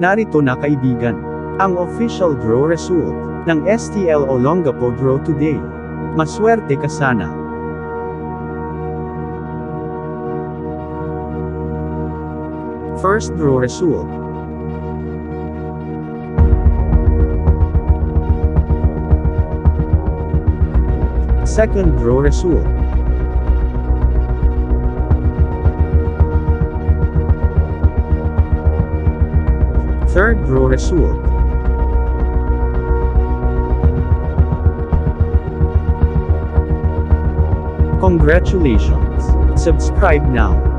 Narito na kaibigan. Ang official draw result ng STL Olongapo Draw Today. Maswerte ka sana. First draw result. Second draw result. Third draw result. Congratulations! Subscribe now.